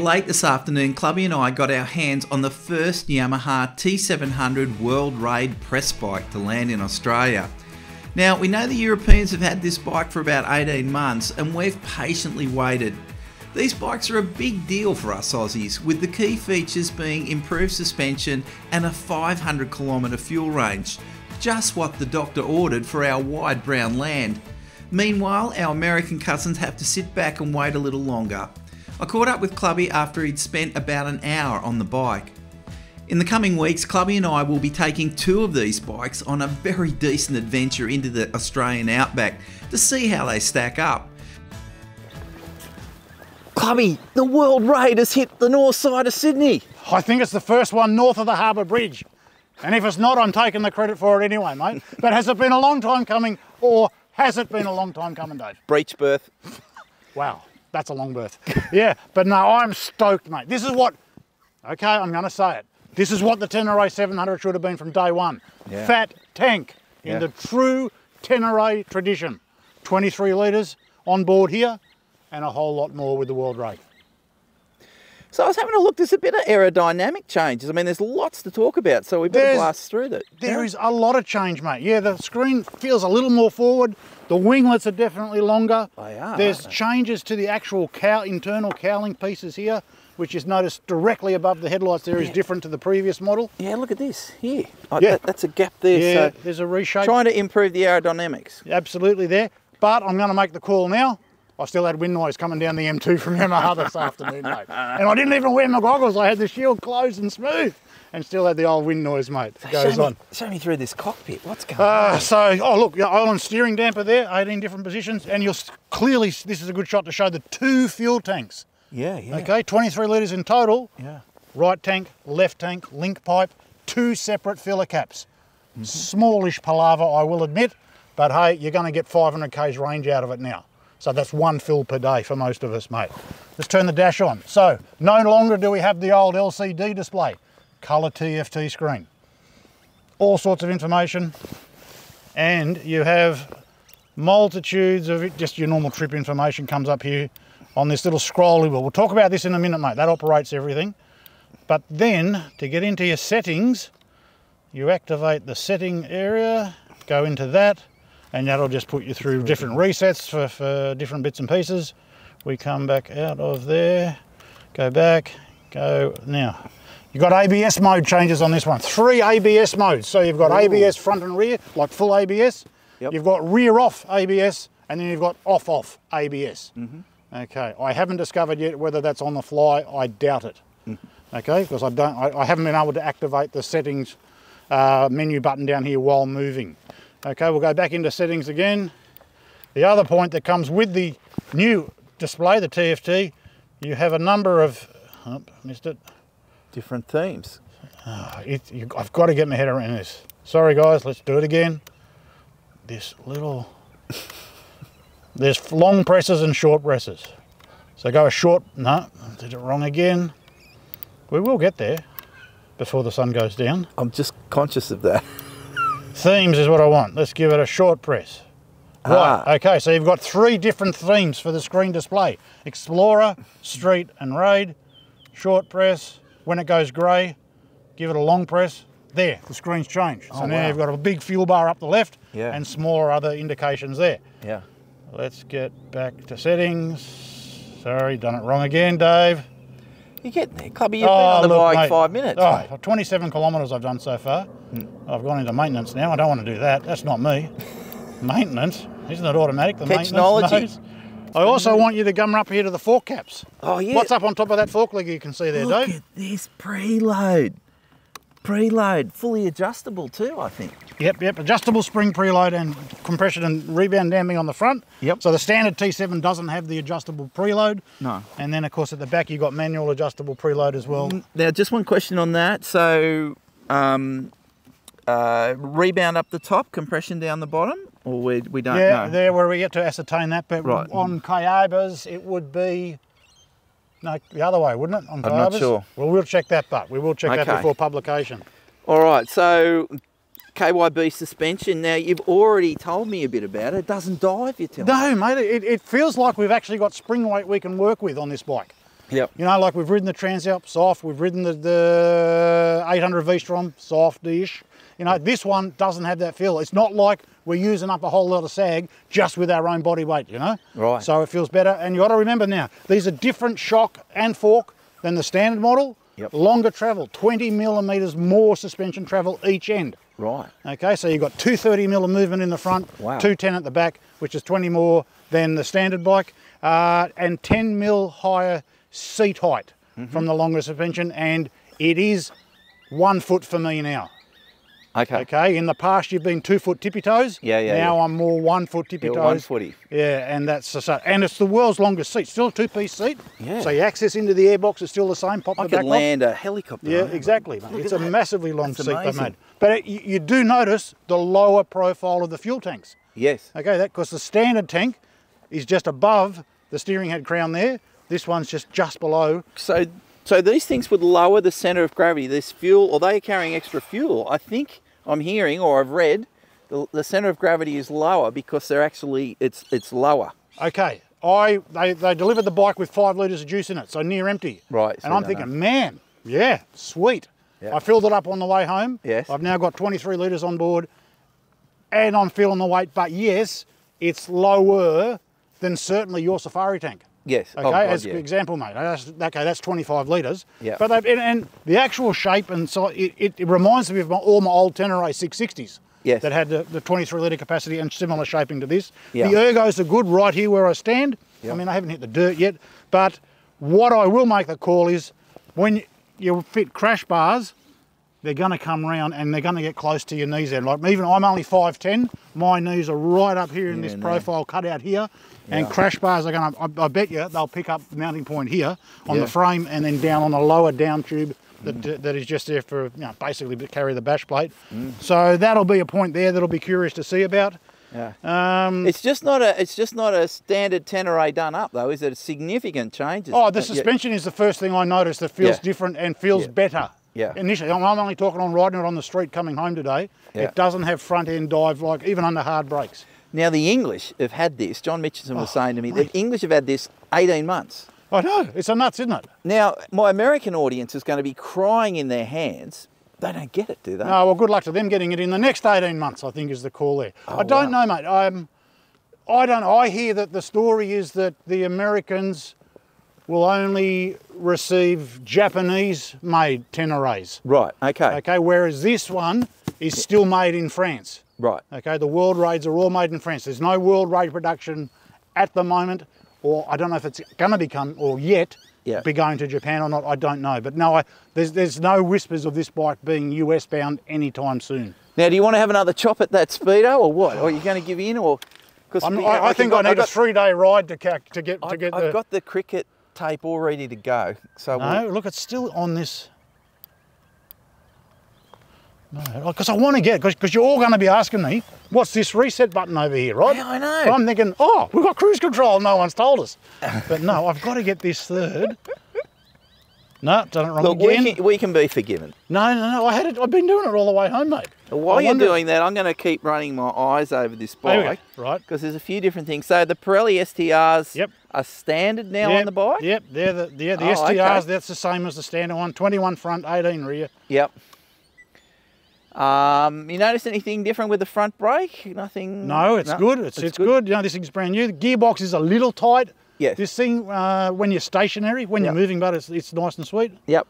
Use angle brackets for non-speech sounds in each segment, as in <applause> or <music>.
Late this afternoon, Clubby and I got our hands on the first Yamaha T700 World Raid press bike to land in Australia. Now, we know the Europeans have had this bike for about 18 months and we've patiently waited. These bikes are a big deal for us Aussies, with the key features being improved suspension and a 500 kilometre fuel range, just what the doctor ordered for our wide brown land. Meanwhile, our American cousins have to sit back and wait a little longer. I caught up with Clubby after he'd spent about an hour on the bike. In the coming weeks, Clubby and I will be taking two of these bikes on a very decent adventure into the Australian outback to see how they stack up. Clubby, the World Raid has hit the north side of Sydney. I think it's the first one north of the Harbour Bridge. And if it's not, I'm taking the credit for it anyway, mate. <laughs> But has it been a long time coming or has it been a long time coming, Dave? Breech birth. Wow. That's a long berth. <laughs> yeah, but no, I'm stoked, mate. This is what, okay, I'm going to say it. This is what the Tenere 700 should have been from day one. Yeah. Fat tank in Yeah. the true Tenere tradition. 23 litres on board here and a whole lot more with the World Raid. So I was having a look, there's a bit of aerodynamic changes. I mean, there's lots to talk about, so we better There's- blast through that. There is a lot of change, mate. Yeah, the screen feels a little more forward. The winglets are definitely longer. They are, There's changes to the actual cow, internal cowling pieces here, which is noticed directly above the headlights there is different to the previous model. Yeah, look at this here. Oh, Yeah. that- that's a gap there. Yeah, so there's a reshape. trying to improve the aerodynamics. Absolutely there. But I'm going to make the call now. I still had wind noise coming down the M2 from <laughs> Yamaha this afternoon, mate. And I didn't even wear my goggles. I had the shield closed and smooth and still had the old wind noise, mate. It goes show on. Me, show me through this cockpit. What's going Uh, on? so, oh look, yeah, island steering damper there, 18 different positions, and you'll clearly, this is a good shot to show the two fuel tanks. Yeah, yeah. Okay, 23 litres in total, Yeah. right tank, left tank, link pipe, two separate filler caps. Mm-hmm. Smallish palaver, I will admit, but hey, you're going to get 500 k's range out of it now. So that's one fill per day for most of us, mate. Let's turn the dash on. So, no longer do we have the old LCD display, colour TFT screen. All sorts of information, and you have multitudes of it, just your normal trip information comes up here on this little scrolly wheel. We'll talk about this in a minute, mate. That operates everything. But then to get into your settings, you activate the setting area, go into that, and that'll just put you through different resets for, for different bits and pieces. We come back out of there, go back, go now. You've got ABS mode changes on this one. Three ABS modes. So you've got ABS front and rear, like full ABS. Yep. You've got rear off ABS, and then you've got off off ABS. Okay, I haven't discovered yet whether that's on the fly. I doubt it. Okay, because I don't, I, I haven't been able to activate the settings uh, menu button down here while moving. Okay, we'll go back into settings again. The other point that comes with the new display, the TFT, you have a number of, oh, missed it. Different themes. Ah, it you, I've got to get my head around this. Sorry guys, let's do it again. This little, <laughs> there's long presses and short presses. So go a short, no, did it wrong again. We will get there before the sun goes down. I'm just conscious of that. <laughs> Themes is what I want. Let's give it a short press. Ah. Right, okay, so you've got three different themes for the screen display. Explorer, Street and Raid. Short press, when it goes grey, give it a long press. There, the screen's changed. So Oh, now wow. you've got a big fuel bar up the left Yeah. and smaller other indications there. Yeah. Let's get back to settings. Sorry, done it wrong again, Dave. You're getting there. Clubby, you've oh, been on the look, bike mate. five minutes. Oh, mate. 27 kilometres I've done so far. Hmm. I've gone into maintenance now. I don't want to do that. That's not me. maintenance? Isn't it automatic? The Technology. I also want you to come up here to the fork caps. Oh, yeah. What's up on top of that fork leg you can see there, Look Dave? at this preload. Preload, fully adjustable too, I think. Yep, yep. Adjustable spring preload and compression and rebound damping on the front. Yep. So the standard T7 doesn't have the adjustable preload. No. And then, of course, at the back you've got manual adjustable preload as well. Now, just one question on that. So, um, uh, rebound up the top, compression down the bottom, or we, we don't Yeah, know? there where we get to ascertain that. But Right. on Kayabas, it would be no the other way, wouldn't it? On I'm not sure. Well, we'll check that, but we will check that before publication. All right, so KYB suspension. Now, you've already told me a bit about it. It doesn't dive, you tell me. No, mate, it, it feels like we've actually got spring weight we can work with on this bike. Yep. You know, like we've ridden the Transalp, soft. We've ridden the, the 800 V-Strom, soft-ish. You know, this one doesn't have that feel. It's not like we're using up a whole lot of sag just with our own body weight, you know? Right. So it feels better. And you got to remember now, these are different shock and fork than the standard model. Yep. Longer travel, 20 millimetres more suspension travel each end. Right. Okay, so you've got 230 mil of movement in the front, Wow. 210 at the back, which is 20 more than the standard bike, uh, and 10 mil higher seat height Mm-hmm. from the longer suspension, and it is one foot for me now. Okay. Okay, in the past you've been two foot tippy toes. Yeah, yeah, Now yeah. I'm more one foot tippy You're toes. one footy. Yeah, and that's the so, and it's the world's longest seat. Still a two piece seat. Yeah. So your access into the airbox is still the same. Pop I the could back off. land a helicopter. Yeah, exactly. Mate. It's a that. massively long That's seat they've made. But it, you, you do notice the lower profile of the fuel tanks. Yes. Okay, that because the standard tank is just above the steering head crown there. This one's just just below. So, so these things would lower the center of gravity. This fuel, or they are carrying extra fuel. I think I'm hearing, or I've read, the, the center of gravity is lower because they're actually it's it's lower. Okay, I they, they delivered the bike with five litres of juice in it, so near empty. Right, so And I'm thinking, man, yeah, sweet. Yeah. I filled it up on the way home. Yes. I've now got 23 litres on board, and I'm feeling the weight. But yes, it's lower than certainly your Safari tank. Yes. Okay, Oh, God, as yeah. an example, mate. That's, okay, that's 25 litres. Yeah. But they've, and, and the actual shape and so it, it, it reminds me of my, all my old Tenere 660s. Yes. That had the, the 23 litre capacity and similar shaping to this. Yeah. The ergos are good right here where I stand. Yeah. I mean, I haven't hit the dirt yet, but what I will make the call is when you fit crash bars, they're going to come round and they're going to get close to your knees there. Like even I'm only 5'10", my knees are right up here in Yeah, this no. profile cut out here, and Yeah. crash bars are going to, I, I bet you they'll pick up the mounting point here on Yeah. the frame and then down on the lower down tube that, that is just there for, you know, basically to carry the bash plate. Mm. So that'll be a point there that'll be curious to see about. Yeah. Um, It's just not a it's just not a standard Tenere done up though, is it? A significant changes. Oh, the yeah. suspension is the first thing I noticed that feels Yeah. different and feels Yeah. better. Yeah. Initially, I'm I'm only talking on riding it on the street coming home today. Yeah. It doesn't have front end dive like even under hard brakes. Now the English have had this. John Mitchinson was Oh, saying to me mate. the English have had this 18 months. I know it's a nuts, isn't it? Now my American audience is going to be crying in their hands. They don't get it, do they? No, well, good luck to them getting it in the next 18 months. I think is the call there. I don't Oh, wow. know, mate. Um, I don't. know. I hear that the story is that the Americans will only receive Japanese-made Teneres. Right. Okay. Okay, whereas this one is still made in France. Right. Okay, the world raids are all made in France. There's no world raid production at the moment, or I don't know if it's going to become or yet Yeah. be going to Japan or not. I don't know, but no, I, there's there's no whispers of this bike being US bound anytime soon. Now, do you want to have another chop at that speedo, or what? Or are you going to give in, or? Because I'm, I, I think I need a three-day ride to to get to I've, get I've the. got the cricket tape all ready to go. So no, we'll, look, it's still on this. No, oh, because I want to get because you're all going to be asking me, what's this reset button over here, right? Yeah, I know. So I'm thinking, oh, we've got cruise control. No one's told us. But no, I've got to get this third. No, done it wrong look, again. we can, we can be forgiven. No, no, no. I had it. I've been doing it all the way home, mate. While I you're wonder- doing that, I'm going to keep running my eyes over this bike. Right. Because there's a few different things. So the Pirelli STRs Yep. are standard now yep, on the bike? Yep, they're the yeah, the Oh, STRs. okay. That's the same as the standard one. 21 front, 18 rear. Yep. Um, you notice anything different with the front brake? Nothing? No, it's good. It's, it's, good. You know, this thing's brand new. The gearbox is a little tight. Yes. This thing, uh, when you're stationary, when Yep. you're moving, but it's, it's nice and sweet. Yep.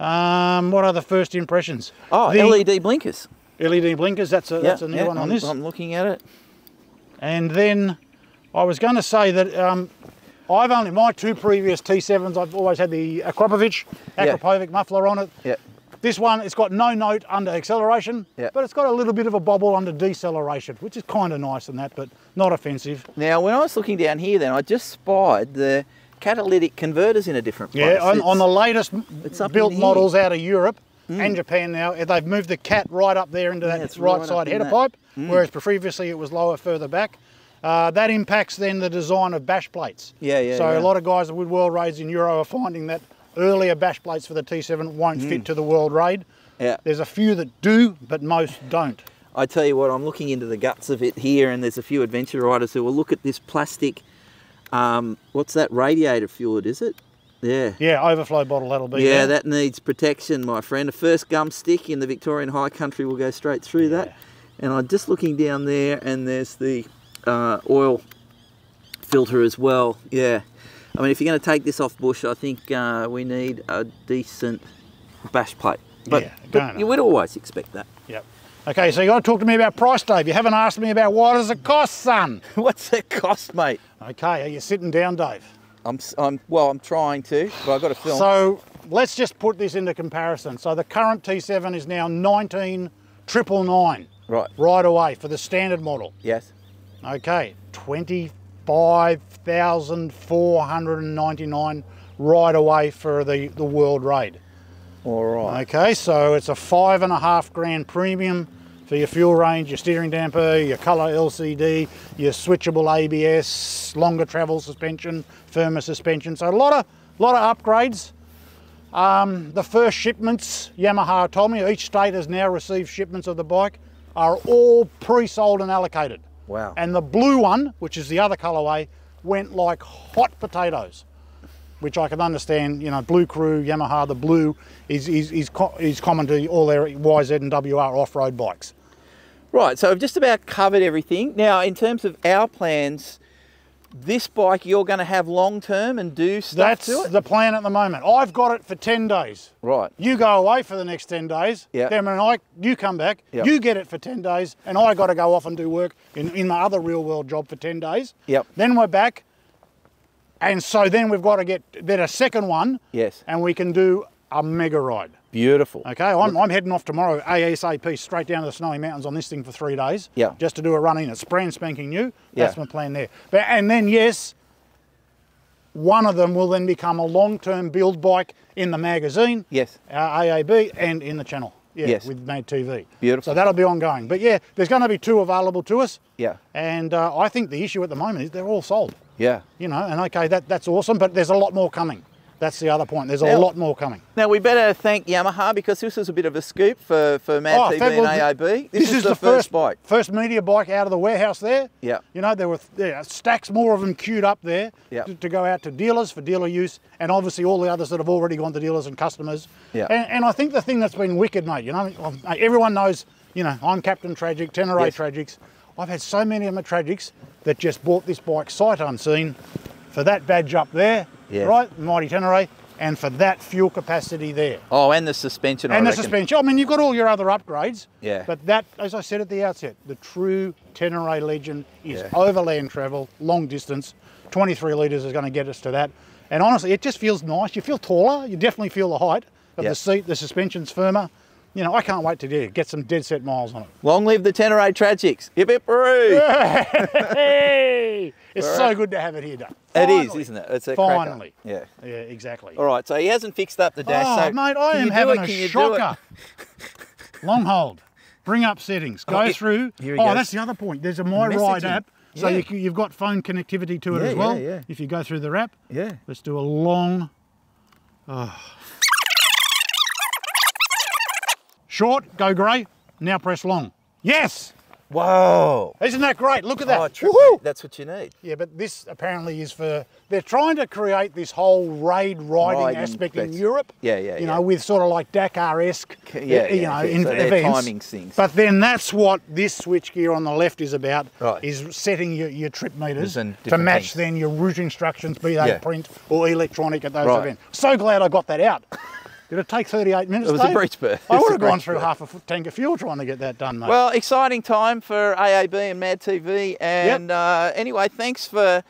Um, what are the first impressions? Oh, The LED blinkers. LED blinkers. That's a Yeah, that's a new yeah, one on I'm, this. I'm looking at it. And then I was going to say that um, I've only my two previous T7s. I've always had the Akrapovic. Akrapovic muffler on it. Yeah. This one, it's got no note under acceleration, Yeah. but it's got a little bit of a bobble under deceleration, which is kind of nice in that, but not offensive. Now, when I was looking down here, then I just spied the catalytic converters in a different place. Yeah, on, on the latest it's built models out of Europe and Japan now, they've moved the cat right up there into that it's right, right side header pipe, Mm. whereas previously it was lower further back. Uh, that impacts then the design of bash plates. Yeah, yeah, So yeah. a lot of guys with world raids in Euro are finding that earlier bash plates for the T7 won't fit to the world raid. Mm. Yeah. There's a few that do, but most don't. I tell you what, I'm looking into the guts of it here, and there's a few adventure riders who will look at this plastic. Um, what's that radiator fluid? Is it? Yeah. Yeah, overflow bottle, that'll be Yeah, there. that needs protection, my friend. The first gum stick in the Victorian High Country will go straight through that. And I'm just looking down there, and there's the uh, oil filter as well. Yeah. I mean, if you're going to take this off bush, I think uh, we need a decent bash plate. But, Yeah, but you would always expect that. Yep. Okay, so you got to talk to me about price, Dave. You haven't asked me about what does it cost, son. <laughs> What's that cost, mate? Okay, are you sitting down, Dave? I'm, I'm well. I'm trying to, but I've got to film. So let's just put this into comparison. So the current T7 is now 19,999 right. right away for the standard model. Yes. Okay, 25,499 right away for the, the World Raid. All right. Okay, so it's a five and a half grand premium for your fuel range, your steering damper, your colour LCD, your switchable ABS, longer travel suspension, firmer suspension. So a lot of lot of upgrades. Um, the first shipments, Yamaha told me, each state has now received shipments of the bike, are all pre-sold and allocated. Wow. And the blue one, which is the other colourway, went like hot potatoes which I can understand, you know, Blue Crew, Yamaha, the blue is, is, is, co- is common to all their YZ and WR off-road bikes. Right, so I've just about covered everything. Now, in terms of our plans, this bike you're going to have long term and do stuff That's to it? the plan at the moment. I've got it for 10 days. Right. You go away for the next 10 days. Yeah. Then when I, you come back, Yep. you get it for 10 days, and I got to go off and do work in, in my other real world job for 10 days. Yep. Then we're back. And so then we've got to get then a second one. Yes. And we can do a mega ride. Beautiful. Okay, I'm, I'm heading off tomorrow ASAP straight down to the Snowy Mountains on this thing for three days. Yeah. Just to do a run in. It's brand spanking new. That's Yeah. my plan there. But and then yes, one of them will then become a long-term build bike in the magazine. Yes. Our AAB and in the channel. Yeah, Yes. with Mad TV. Beautiful. So that'll be ongoing. But yeah, there's going to be two available to us. Yeah. And uh, I think the issue at the moment is they're all sold. Yeah. You know, and okay, that, that's awesome, but there's a lot more coming. That's the other point. There's a lot more coming. Now, we better thank Yamaha because this is a bit of a scoop for, for Mad TV fact, and AAB. This, is, the, first, bike. First media bike out of the warehouse there. Yeah. You know, there were yeah, stacks more of them queued up there Yeah. to, to go out to dealers for dealer use, and obviously all the others that have already gone to dealers and customers. Yeah. And, and I think the thing that's been wicked, mate, you know, um, everyone knows, you know, I'm Captain Tragic, Tenere Yes. Tragics. I've had so many of my Tragics that just bought this bike sight unseen for that badge up there, Yeah. right, Mighty Tenere, and for that fuel capacity there Oh, and the suspension, I and the reckon. suspension. I mean, you've got all your other upgrades. Yeah. But that, as I said at the outset, the true Tenere Legend is Yeah. overland travel, long distance. 23 litres is going to get us to that. And honestly, it just feels nice. You feel taller. You definitely feel the height of the seat. The suspension's firmer. You know, I can't wait to do get some dead set miles on it. Long live the Tenere Tragics. Hip hip hooray! Hey, <laughs> it's All so good to have it here, Dave. It is, isn't it? It's a cracker. Finally. Yeah. Yeah, exactly. All right, so he hasn't fixed up the dash. Oh, so mate, I am having a Can you do it? shocker. <laughs> Long hold. Bring up settings. Oh, go Oh, here- through. here he oh, goes. that's the other point. There's a My Ride app. So Yeah. you, you've got phone connectivity to it Yeah, as well. yeah, yeah. If you go through the app. Yeah. Let's do a long. oh. Short, go grey. Now press long. Yes! Whoa! Isn't that great? Look at that. Oh, true. That's what you need. Yeah, but this apparently is for. They're trying to create this whole raid riding, Riding aspect in. Europe. Yeah, yeah, You yeah. know, with sort of like Dakar esque. Yeah, uh, you yeah, know, in so events. timing things. But then that's what this switch gear on the left is about. Right. Is setting your, your trip meters And to match things. then your route instructions, be they Yeah. print or electronic at those Right. events. So glad I got that out. <laughs> Did it take 38 minutes? It was a Dave? breech birth. I It was would have gone through half a tank of fuel trying to get that done, mate. Well, exciting time for AAB and Mad TV. And uh, anyway, thanks for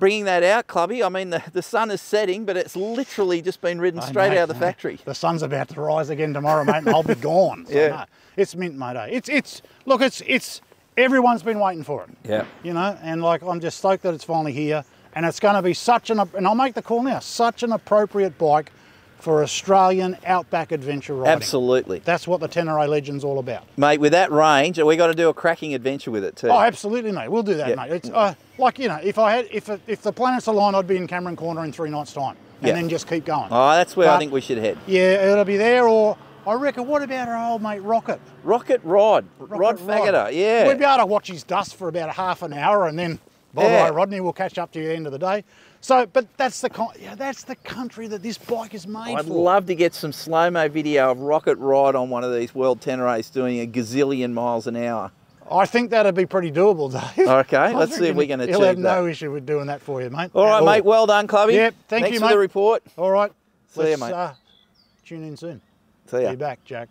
bringing that out, Clubby. I mean, the, the sun is setting, but it's literally just been ridden Hey, straight mate, out of the mate, factory. The sun's about to rise again tomorrow, mate, and I'll be <laughs> gone. So, Yeah. no, it's mint, mate. eh? It's it's look, it's it's everyone's been waiting for it. Yeah. You know, and like I'm just stoked that it's finally here, and it's going to be such an and I'll make the call now, such an appropriate bike for Australian outback adventure riding. Absolutely. That's what the Tenere Legend's all about. Mate, with that range, we got to do a cracking adventure with it too. Oh, absolutely, mate. We'll do that, Yeah. mate. It's uh, like you know, if I had if if the planets aligned, I'd be in Cameron Corner in three nights' time, and Yeah. then just keep going. Oh, that's where I think we should head. Yeah, it'll be there, or I reckon. What about our old mate Rocket? Rocket Rod. Rocket Rod Faggotter, yeah. We'd be able to watch his dust for about a half an hour, and then Bye Yeah. Rodney. We'll catch up to you at the end of the day. So, but that's the yeah, that's the country that this bike is made for. I'd love to get some slow mo video of Rocket Ride on one of these World Teneres doing a gazillion miles an hour. I think that'd be pretty doable, Dave. Okay, let's see if we can He'll achieve have no issue with doing that for you, mate. All mate. Well done, Clubby. Yep, thank Thanks you, for mate. the report. All right. See ya, Let's, mate. Uh, tune in soon. See ya. Be back, Jack.